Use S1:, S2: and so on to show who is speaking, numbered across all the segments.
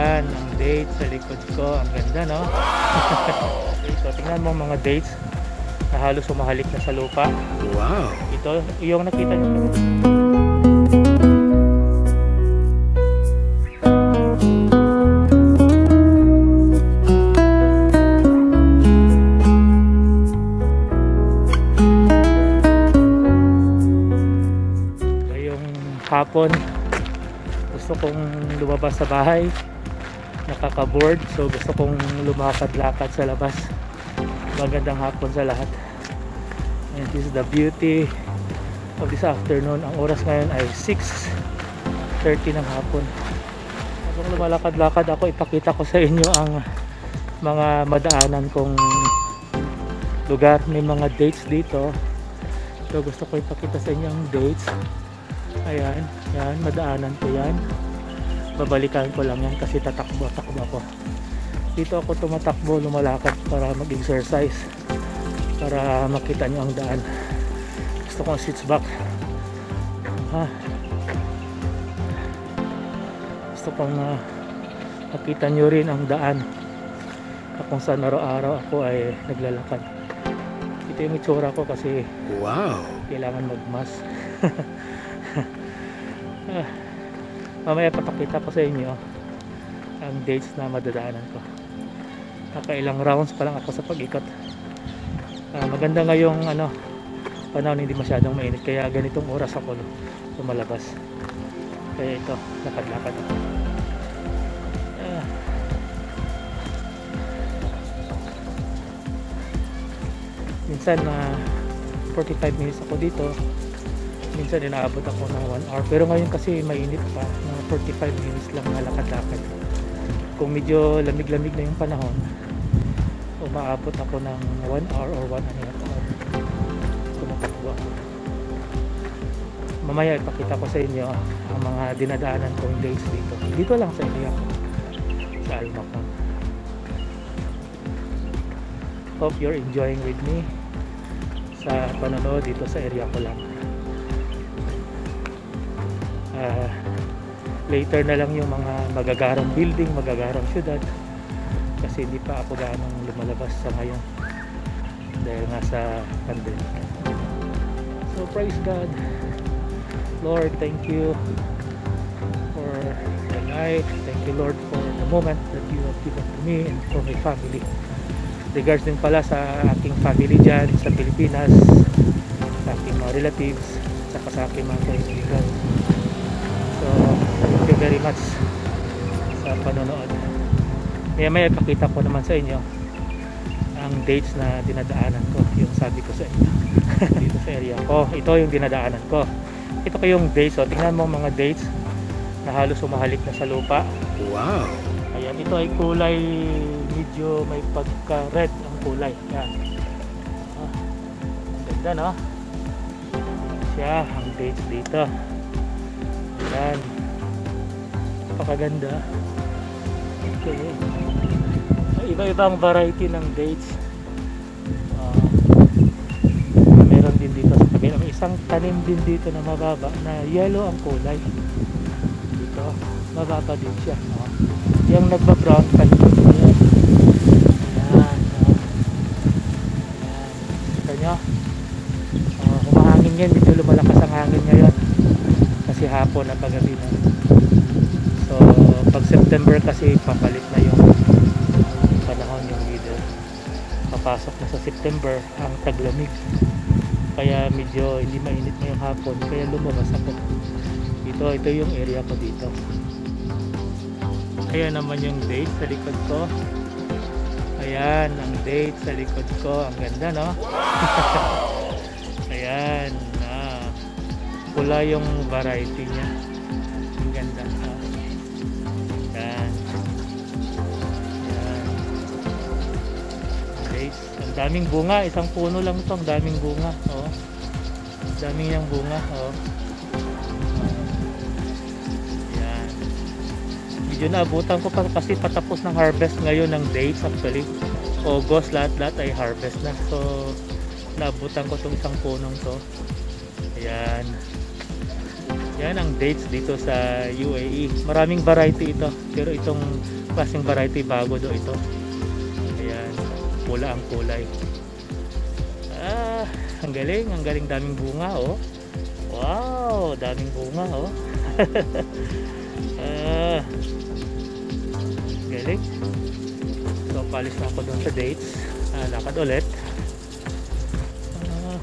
S1: Ayan, ang date sa likod ko. Ang ganda, no? okay, so, tingnan mo mga dates na halos umahalik na sa lupa.
S2: Wow.
S1: Ito, yung nakita nyo. Hapon, gusto kong lumabas sa bahay. Nakaka-board, so gusto kong lumakad-lakad sa labas. Magandang hapon sa lahat. And this is the beauty of this afternoon. Ang oras ngayon ay 6.30 ng hapon. Habang lumalakad-lakad ako, ipakita ko sa inyo ang mga madaanan kong lugar. May mga dates dito. So gusto ko ipakita sa inyo ang dates. Ayan, yan, madaanan ko yan. Babalikan ko lang yan kasi tatakbo-takbo ako. Dito ako tumatakbo, lumalakad para mag-exercise. Para makita nyo ang daan. Gusto kong sits back. Ha? Gusto kong uh, makita nyo rin ang daan na kung saan araw-araw ako ay naglalakad. Ito yung itsura ko kasi
S2: Wow.
S1: kailangan magmas ah, mamaya papakita ko sa inyo ang dates na madadaanan ko. Nakailang rounds pa lang ako sa pag-ikot. Ah, maganda ngayong ano panahon hindi masyadong mainit kaya ganitong oras ako lumalabas. Kaya ito lakad-lakad ako. Ah. minsan na 45 minutes ako dito minsan inaabot ako ng 1 hour. Pero ngayon kasi mainit pa. Mga 45 minutes lang na lakad-lakad. Kung medyo lamig-lamig na yung panahon umaabot ako ng 1 hour or 1 and a half hour. Tumatakbo ako mamaya ipakita ko sa inyo ang mga dinadaanan kong days dito. Dito lang sa area ko sa Almacan hope you're enjoying with me sa panonood dito sa area ko lang later na lang yung mga magagarang building magagarang syudad. Kasi hindi pa ako ganong lumalabas sa ngayon. Dahil nga sa pandemic. So praise God. Lord thank you for the life. Thank you Lord for the moment that you have given to me and for my family. Regards din pala sa aking family dyan sa Pilipinas sa aking mga relatives saka sa aking mga kaibigan. So very much sa panonood maya maya ipakita ko naman sa inyo ang dates na dinadaanan ko yung sabi ko sa inyo dito sa area ko ito yung dinadaanan ko ito ko yung dates so tingnan mo mga dates na halos umahalik na sa lupa
S2: Wow.
S1: Ayan, ito ay kulay medyo may pagka red ang kulay. Ayan. Ah, ang ganda no? Siya, ang dates dito. Ayan. Napakaganda. Okay. Iba-ibang variety ng dates. Ah, meron din dito sa kabila. May isang tanim din dito na mababa na yellow ang kulay. Dito, mababa din siya. No? Yung nagba-brown pa? Ayan. Kita nyo? Uh, humahangin yan. Medyo lumalakas ang hangin ngayon. Kasi hapon na pagabi na. So, pag September kasi papalit na yung panahon yung leader. Papasok na sa September ang taglamig. Kaya medyo hindi mainit na yung hapon. Kaya lumabas ako. Ito, ito yung area ko dito. Ayan naman yung date sa likod ko. Ayan, ang date sa likod ko. Ang ganda, no? Ayan. Ah, pula yung variety niya. Daming bunga. Isang puno lang ito. Ang daming bunga. Oh. Daming yung bunga. Oh. Ayan. Medyo naabutan ko pa kasi patapos ng harvest ngayon ng dates actually. August lahat-lahat ay harvest na. So naabutan ko tong isang punong to. Ayan. Yan ang dates dito sa UAE. Maraming variety ito. Pero itong klaseng variety bago do ito. Pula ang kulay. Ah, ang galing, ang galing daming bunga oh. Wow, daming bunga oh. ah, galing. So, palis na ako doon sa dates. Ah, lakad ulit. Ah,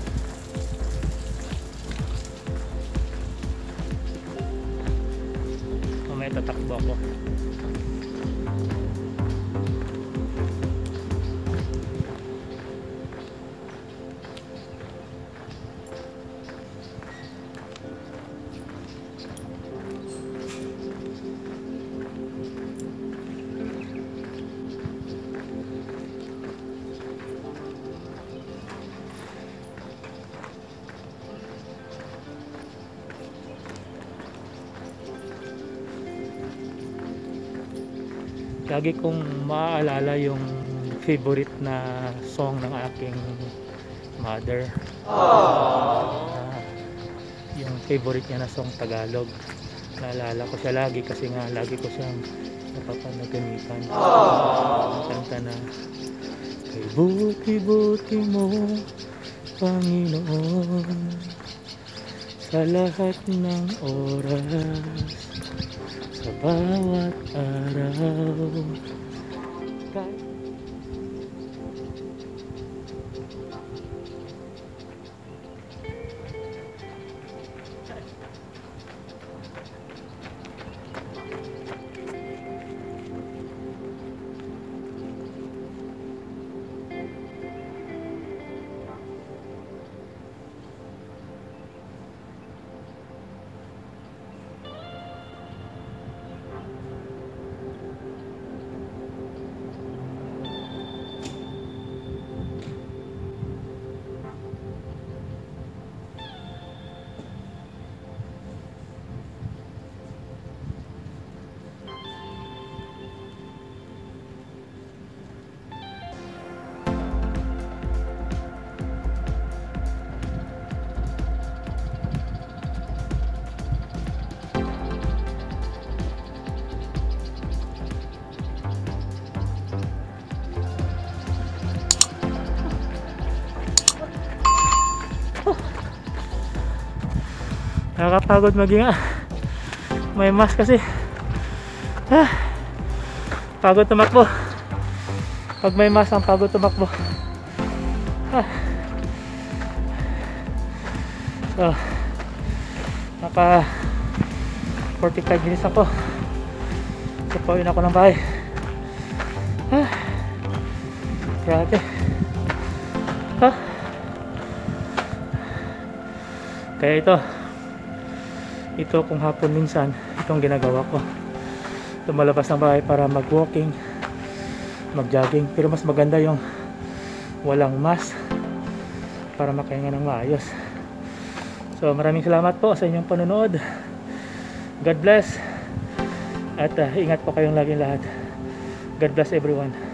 S1: mamaya tatakbo ako. Lagi kong maaalala yung favorite na song ng aking mother. Ah, yung favorite niya na song Tagalog. Naalala ko siya lagi kasi nga lagi ko siyang napapanagamitan kanta na kay buti-buti mo Panginoon sa lahat ng oras sa bawat Nakakapagod maging ah. May mask kasi. Ah. Pagod tumakbo. Pag may mask ang pagod tumakbo. Ah. So, naka 45 minutes ako. So, pauwi na ako ng bahay. Ah. Grabe. Ah. Kaya ito, ito kung hapon minsan itong ginagawa ko. Lumalabas ng bahay para mag walking mag jogging pero mas maganda yung walang mask para makahinga ng maayos. So maraming salamat po sa inyong panonood. God bless. At uh, ingat po kayong laging lahat. God bless everyone